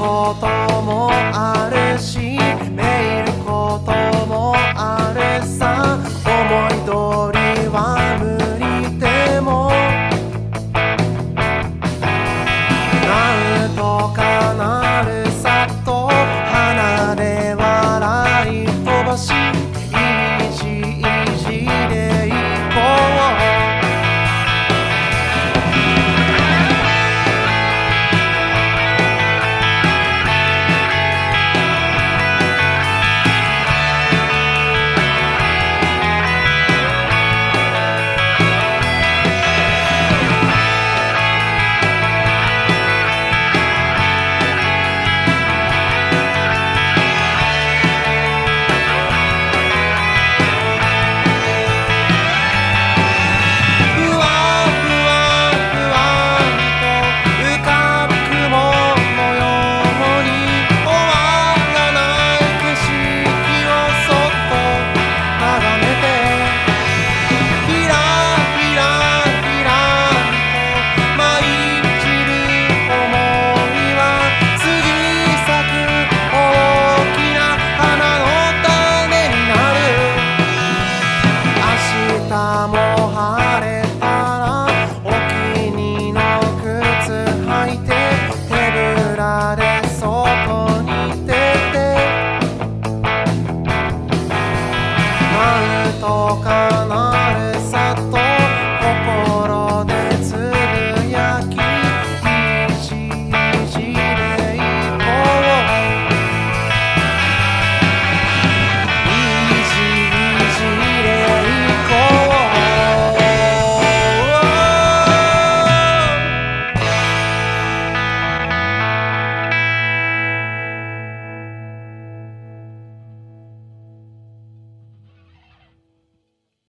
คอตอมอ